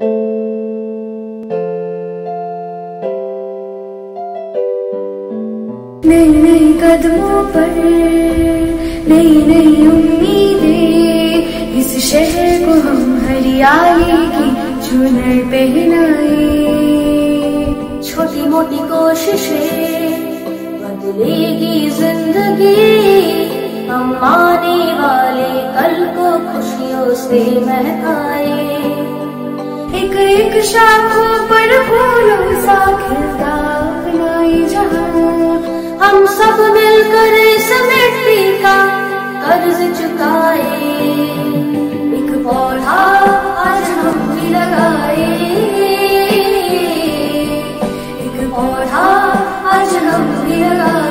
नई नई कदमों पर, नई नई उम्मीदें। इस शहर को हम हरियाली की चुनर पहनाए। छोटी मोटी कोशिशें बदलेगी ज़िंदगी। हम आने वाले कल को खुशियों से महकाए। एक एक शाखों पर फूलों सा खिलता अपनाई जहाँ हम सब मिलकर इस मिट्टी का कर्ज चुकाए। एक पौधा आज हम भी लगाए। एक पौधा आज हम भी लगाए।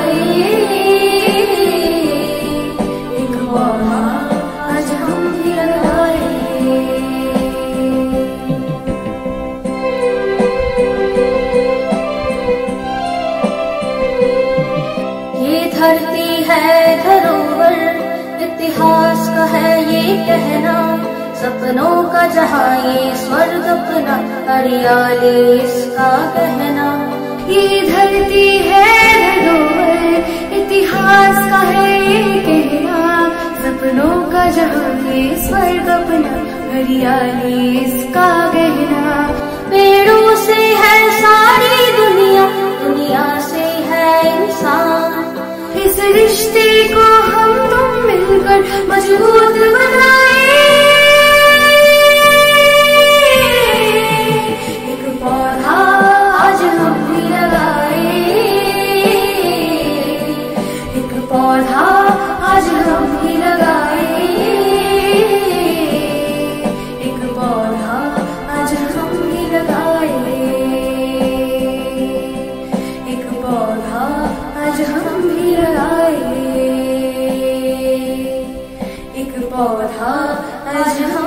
धरती है धरोहर, इतिहास का है ये कहना। सपनों का जहाँ ये स्वर्ग अपना, हरियाली इसका कहना। ये धरती है धरोहर, इतिहास का है ये कहना। सपनों का जहाँ ये स्वर्ग अपना, हरियाली इसका कहना। पेड़ों से है रिश्ते को हम तुम मिलकर मज़बूत बनाए। एक पौधा आज हम भी लगाए। एक पौधा आज हम भी लगाए। एक पौधा आज हम भी लगाए। एक पौधा आज हम भी लगाए। एक पौधा आज हम भी लगाए